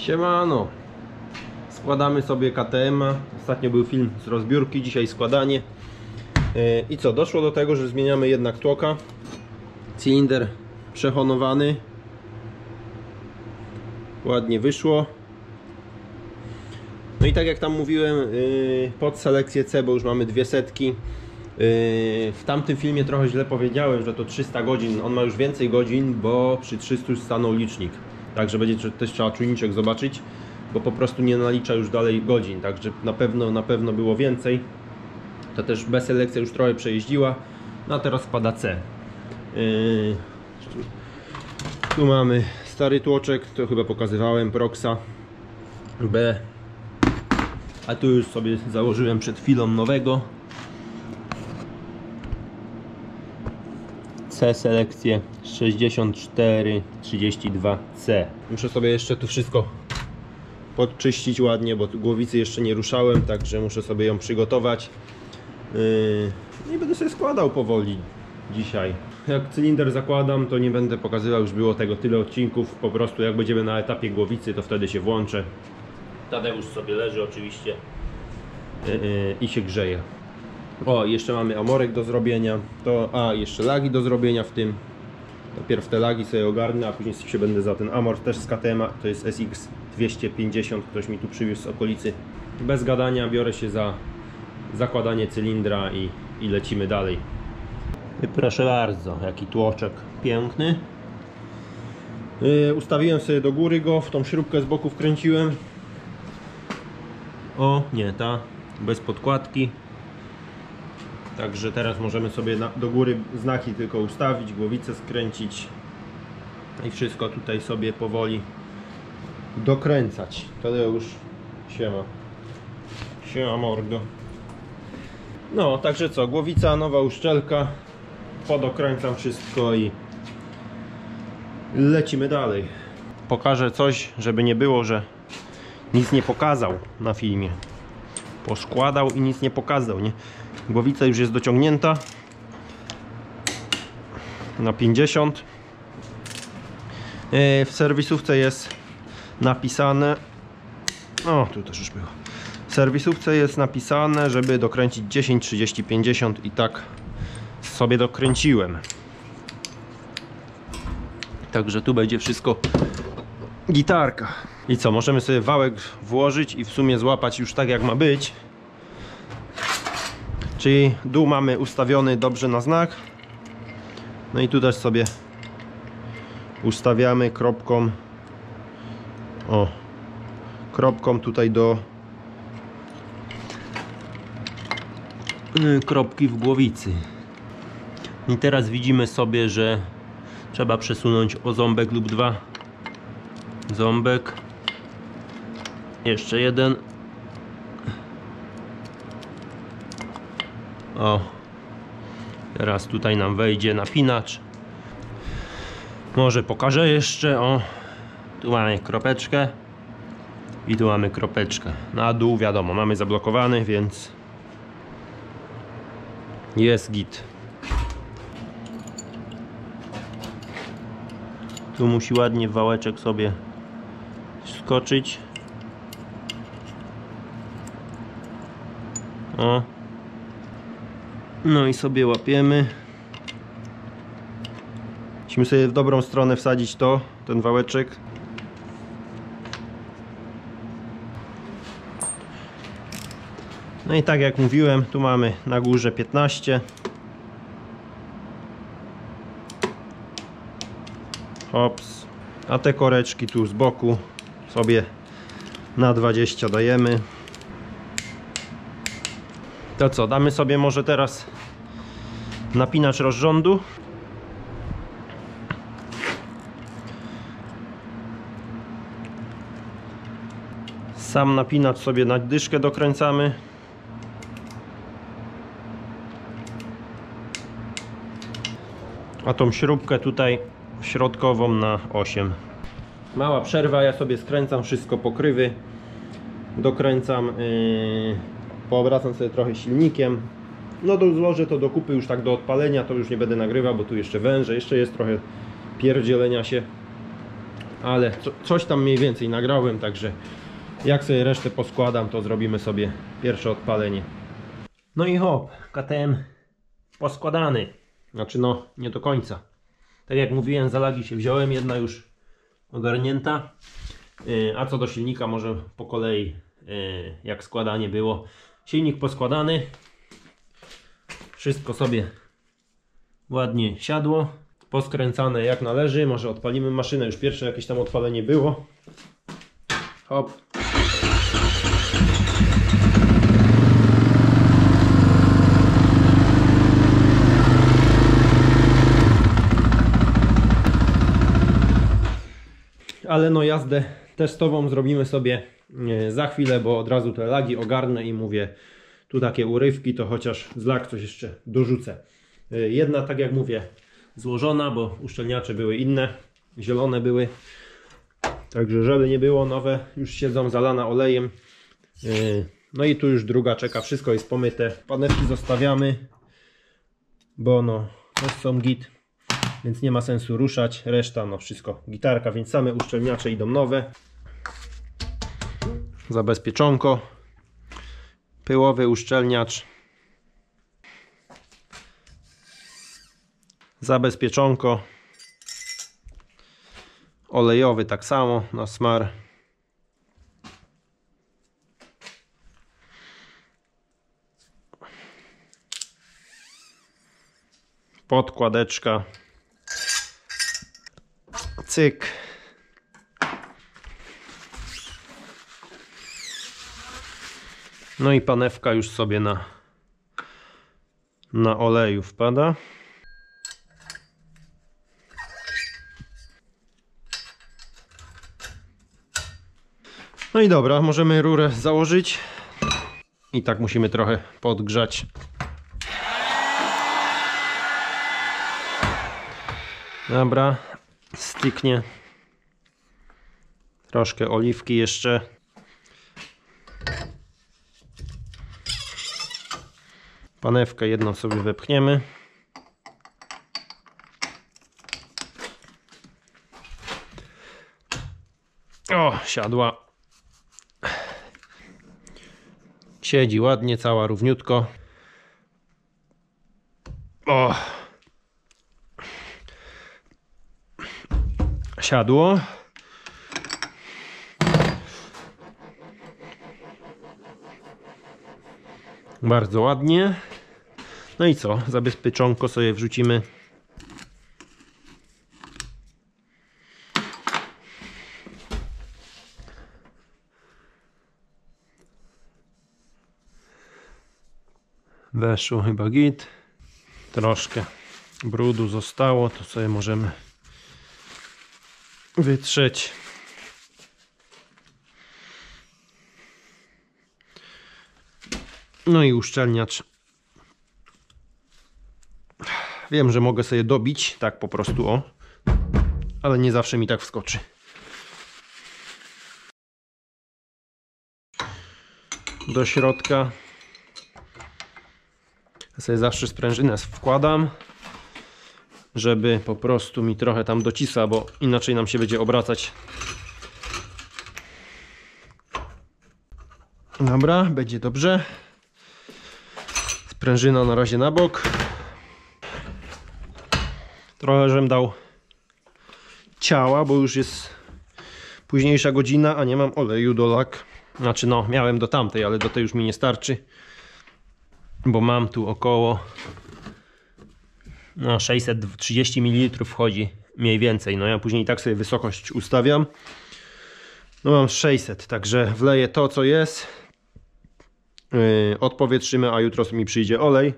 Siemano. Składamy sobie KTM-a. Ostatnio był film z rozbiórki, dzisiaj składanie. Yy, I co, doszło do tego, że zmieniamy jednak tłoka. Cylinder przehonowany. Ładnie wyszło. No i tak jak tam mówiłem, yy, pod selekcję C, bo już mamy dwie setki. Yy, W tamtym filmie trochę źle powiedziałem, że to 300 godzin. On ma już więcej godzin, bo przy 300 już stanął licznik. Także będzie też trzeba czujniczek zobaczyć, bo po prostu nie nalicza już dalej godzin. Także na pewno, na pewno było więcej. To też B selekcja już trochę przejeździła. No a teraz spada C. Yy, Tu mamy stary tłoczek, to chyba pokazywałem, Proxa B. A tu już sobie założyłem przed chwilą nowego. C selekcję 6432C. Muszę sobie jeszcze tu wszystko podczyścić ładnie, bo głowicy jeszcze nie ruszałem, także muszę sobie ją przygotować. Yy, I będę sobie składał powoli dzisiaj. Jak cylinder zakładam, to nie będę pokazywał, już było tego tyle odcinków. Po prostu jak będziemy na etapie głowicy, to wtedy się włączę. Tadeusz sobie leży oczywiście yy, yy, i się grzeje. O, jeszcze mamy amorek do zrobienia. To, a, jeszcze lagi do zrobienia w tym. Najpierw te lagi sobie ogarnę, a później się będę za ten amor też z KTM, to jest SX 250, ktoś mi tu przywiózł z okolicy. Bez gadania biorę się za zakładanie cylindra i, i lecimy dalej. I proszę bardzo, jaki tłoczek piękny. Yy, ustawiłem sobie do góry go, w tą śrubkę z boku wkręciłem. O, nie, ta bez podkładki. Także teraz możemy sobie na, do góry znaki tylko ustawić, głowicę skręcić i wszystko tutaj sobie powoli dokręcać. Tadeusz, siema. Siema mordo. No, także co, głowica, nowa uszczelka. Podokręcam wszystko i lecimy dalej. Pokażę coś, żeby nie było, że nic nie pokazał na filmie. Poskładał i nic nie pokazał, nie? Głowica już jest dociągnięta na 50. Yy, W serwisówce jest napisane. O, tu też już było. W serwisówce jest napisane, żeby dokręcić 10, 30, 50 i tak sobie dokręciłem. Także tu będzie wszystko gitarka. I co, możemy sobie wałek włożyć i w sumie złapać już tak jak ma być. Czyli dół mamy ustawiony dobrze na znak. No i tu też sobie ustawiamy kropką. O, kropką tutaj do y, kropki w głowicy. I teraz widzimy sobie, że trzeba przesunąć o ząbek lub dwa. Ząbek. Jeszcze jeden. O. Teraz tutaj nam wejdzie napinacz. Może pokażę jeszcze. O. Tu mamy kropeczkę. I tu mamy kropeczkę. Na dół wiadomo, mamy zablokowany, więc jest git. Tu musi ładnie wałeczek sobie skoczyć. O. No i sobie łapiemy. Musimy sobie w dobrą stronę wsadzić to, ten wałeczek. No i tak jak mówiłem, tu mamy na górze 15. Hops. A te koreczki tu z boku sobie na 20 dajemy. To co, damy sobie może teraz napinacz rozrządu. Sam napinacz sobie na dyszkę dokręcamy. A tą śrubkę tutaj środkową na 8. Mała przerwa, ja sobie skręcam wszystko pokrywy. Dokręcam, yy, poobracam sobie trochę silnikiem. No do, złożę to do kupy już tak do odpalenia, to już nie będę nagrywał, bo tu jeszcze węże, jeszcze jest trochę pierdzielenia się. ale co, coś tam mniej więcej nagrałem, także jak sobie resztę poskładam, to zrobimy sobie pierwsze odpalenie. No i hop, KTM poskładany. Znaczy no, nie do końca. Tak jak mówiłem, za lagi się wziąłem, jedna już ogarnięta. Yy, A co do silnika, może po kolei, yy, jak składanie było. Silnik poskładany. Wszystko sobie ładnie siadło. Poskręcane jak należy. Może odpalimy maszynę. Już pierwsze jakieś tam odpalenie było. Hop. ale no jazdę testową zrobimy sobie za chwilę, bo od razu te lagi ogarnę i mówię tu takie urywki, to chociaż z lag coś jeszcze dorzucę. E, Jedna, tak jak mówię, złożona, bo uszczelniacze były inne, zielone były. Także żeby nie było nowe, już siedzą zalana olejem. E, No i tu już druga czeka, wszystko jest pomyte. Panewki zostawiamy, bo no też są git więc nie ma sensu ruszać. Reszta, no wszystko gitarka, więc same uszczelniacze idą nowe. Zabezpieczonko. Pyłowy uszczelniacz. Zabezpieczonko. Olejowy tak samo na smar. Podkładeczka cyk. No i panewka już sobie na, na oleju wpada. No i dobra, możemy rurę założyć. I tak musimy trochę podgrzać. Dobra, styknie. Troszkę oliwki jeszcze. Panewkę jedną sobie wepchniemy. O, siadła. Siedzi ładnie, cała równiutko. O, siadło. Bardzo ładnie. No i co? Zabezpieczonko sobie wrzucimy. Weszło chyba git. Troszkę brudu zostało, to sobie możemy wytrzeć. No i uszczelniacz. Wiem, że mogę sobie dobić, tak po prostu o, ale nie zawsze mi tak wskoczy. Do środka ja sobie zawsze sprężynę wkładam żeby po prostu mi trochę tam docisa, bo inaczej nam się będzie obracać. Dobra, będzie dobrze. Sprężyna na razie na bok. Trochę żem dał ciała, bo już jest późniejsza godzina, a nie mam oleju do lak. Znaczy no, miałem do tamtej, ale do tej już mi nie starczy. Bo mam tu około no 630 ml wchodzi mniej więcej. No ja później tak sobie wysokość ustawiam. No mam 600, także wleję to co jest. Yy, odpowietrzymy, a jutro mi przyjdzie olej.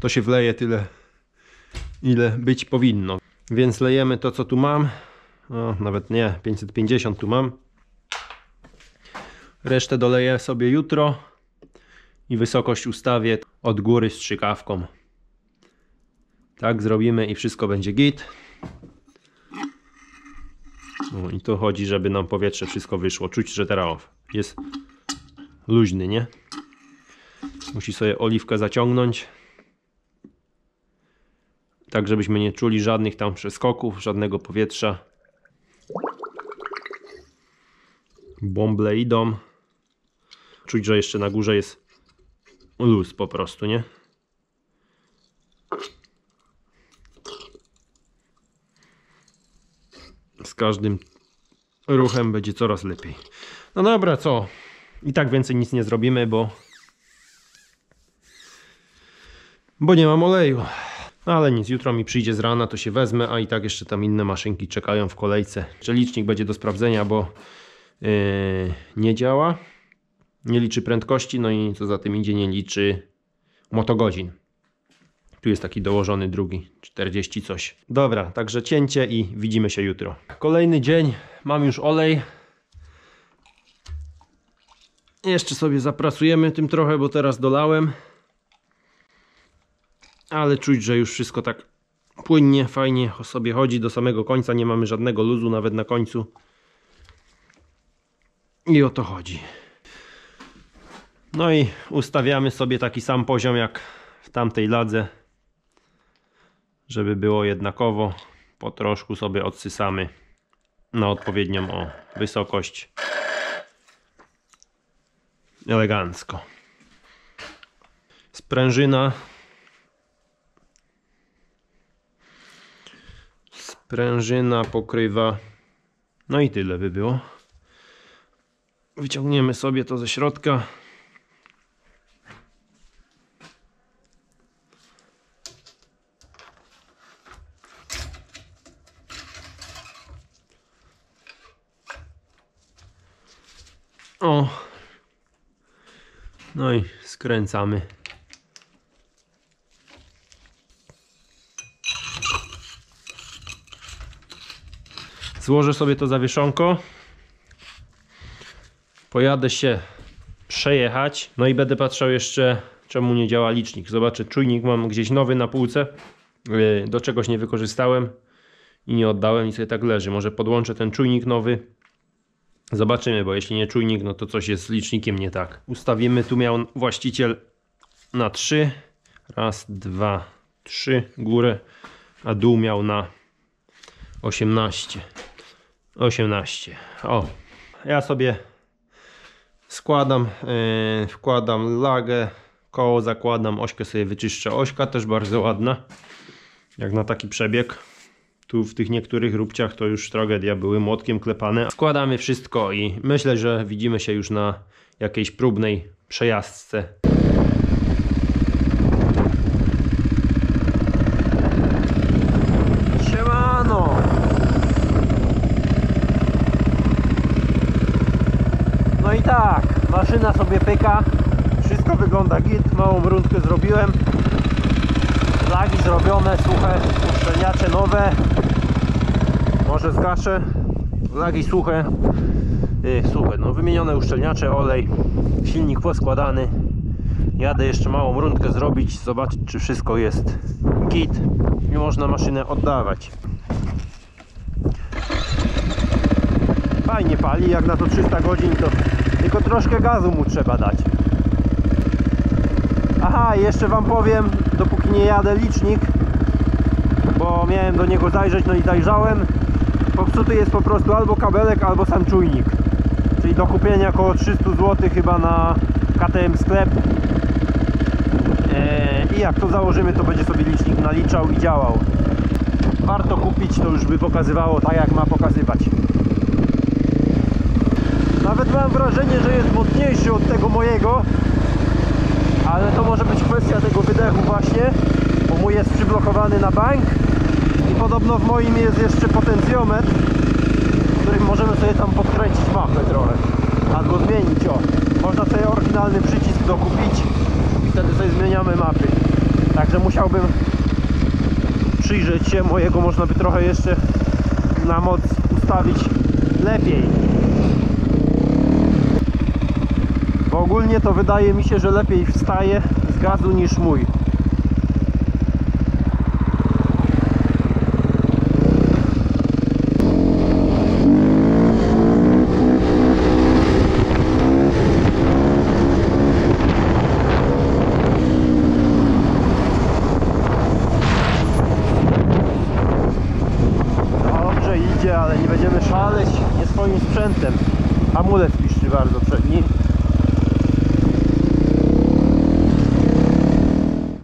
To się wleje tyle, ile być powinno. Więc lejemy to co tu mam. No, nawet nie, 550 tu mam. Resztę doleję sobie jutro i wysokość ustawię od góry strzykawką. Tak zrobimy i wszystko będzie git. No i to chodzi, żeby nam powietrze wszystko wyszło. Czuć, że teraz jest luźny, nie? Musi sobie oliwkę zaciągnąć. Tak żebyśmy nie czuli żadnych tam przeskoków, żadnego powietrza. Bąble idą. Czuć, że jeszcze na górze jest luz po prostu, nie? Z każdym ruchem będzie coraz lepiej. No dobra, co? I tak więcej nic nie zrobimy, bo bo nie mam oleju. No ale nic, jutro mi przyjdzie z rana, to się wezmę, a i tak jeszcze tam inne maszynki czekają w kolejce. Czy licznik będzie do sprawdzenia, bo yy, nie działa. Nie liczy prędkości, no i co za tym idzie, nie liczy motogodzin. Tu jest taki dołożony drugi, 40 coś. Dobra, także cięcie i widzimy się jutro. Kolejny dzień, mam już olej. Jeszcze sobie zapracujemy tym trochę, bo teraz dolałem. Ale czuć, że już wszystko tak płynnie, fajnie sobie chodzi do samego końca. Nie mamy żadnego luzu nawet na końcu. I o to chodzi. No i ustawiamy sobie taki sam poziom jak w tamtej ladze. Żeby było jednakowo. Po troszku sobie odsysamy na odpowiednią o, wysokość. Elegancko. Sprężyna. Sprężyna pokrywa. No i tyle by było. Wyciągniemy sobie to ze środka. O. No i skręcamy. Złożę sobie to zawieszonko. Pojadę się przejechać. No i będę patrzał jeszcze czemu nie działa licznik. Zobaczę, czujnik mam gdzieś nowy na półce. Yy, do czegoś nie wykorzystałem i nie oddałem i sobie tak leży. Może podłączę ten czujnik nowy. Zobaczymy, bo jeśli nie czujnik, no to coś jest z licznikiem nie tak. Ustawimy, tu miał właściciel na 3. Raz, dwa, trzy górę, a dół miał na 18. 18. O, ja sobie składam, yy, wkładam lagę, koło zakładam, ośkę sobie wyczyszczę. Ośka też bardzo ładna, jak na taki przebieg. Tu w tych niektórych róbciach to już tragedia, były młotkiem klepane. Składamy wszystko i myślę, że widzimy się już na jakiejś próbnej przejazdce. Siemano! No i tak, maszyna sobie pyka. Wszystko wygląda git, małą rundkę zrobiłem. Lagi zrobione, suche, uszczelniacze nowe. Może zgaszę. Lagi suche. Yy, suche, no wymienione uszczelniacze, olej, silnik poskładany. Jadę jeszcze małą rundkę zrobić, zobaczyć czy wszystko jest git i można maszynę oddawać. Fajnie pali, jak na to 300 godzin to tylko troszkę gazu mu trzeba dać. Aha, jeszcze wam powiem, dopóki nie jadę licznik, bo miałem do niego zajrzeć, no i zajrzałem. Popsuty jest po prostu albo kabelek, albo sam czujnik. Czyli do kupienia około 300 zł chyba na KTM sklep. Eee, I jak to założymy, to będzie sobie licznik naliczał i działał. Warto kupić, to już by pokazywało tak jak ma pokazywać. Nawet mam wrażenie, że jest mocniejszy od tego mojego, ale to może być kwestia tego wydechu właśnie, bo mój jest przyblokowany na bank i podobno w moim jest jeszcze potencjometr, którym możemy sobie tam podkręcić mapę trochę, albo zmienić, o, można sobie oryginalny przycisk dokupić i wtedy sobie zmieniamy mapy, także musiałbym przyjrzeć się, mojego można by trochę jeszcze na moc ustawić lepiej. Bo ogólnie to wydaje mi się, że lepiej wstaje z gazu niż mój. No, ale nie będziemy szaleć nie swoim sprzętem. Amulet